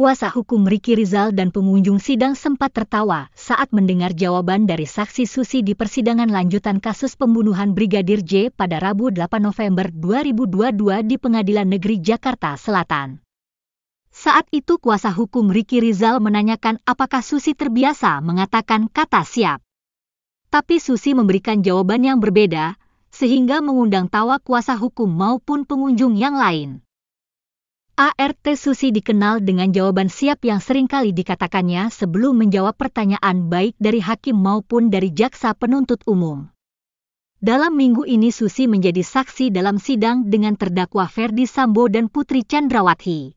Kuasa hukum Riki Rizal dan pengunjung sidang sempat tertawa saat mendengar jawaban dari saksi Susi di persidangan lanjutan kasus pembunuhan Brigadir J pada Rabu 8 November 2022 di Pengadilan Negeri Jakarta Selatan. Saat itu kuasa hukum Riki Rizal menanyakan apakah Susi terbiasa mengatakan kata siap. Tapi Susi memberikan jawaban yang berbeda, sehingga mengundang tawa kuasa hukum maupun pengunjung yang lain. ART Susi dikenal dengan jawaban siap yang sering kali dikatakannya sebelum menjawab pertanyaan baik dari hakim maupun dari jaksa penuntut umum. Dalam minggu ini Susi menjadi saksi dalam sidang dengan terdakwa Ferdi Sambo dan Putri Chandrawati.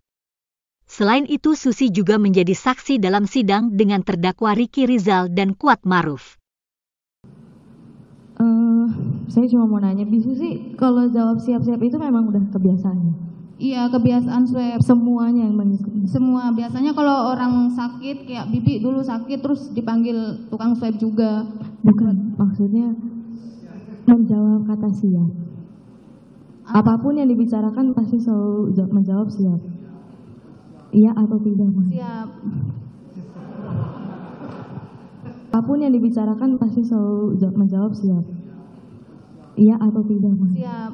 Selain itu Susi juga menjadi saksi dalam sidang dengan terdakwa Riki Rizal dan Kuat Maruf. Uh, saya cuma mau nanya, Bisu sih kalau jawab siap-siap itu memang udah kebiasaan. Iya kebiasaan swab semuanya yang semua. Biasanya kalau orang sakit kayak bibi dulu sakit terus dipanggil tukang swab juga. Bukan maksudnya menjawab kata siap. Apa pun yang dibicarakan pasti selalu menjawab siap. Iya atau tidak mas? Siap. Apa pun yang dibicarakan pasti selalu menjawab siap. Iya atau tidak mas? Siap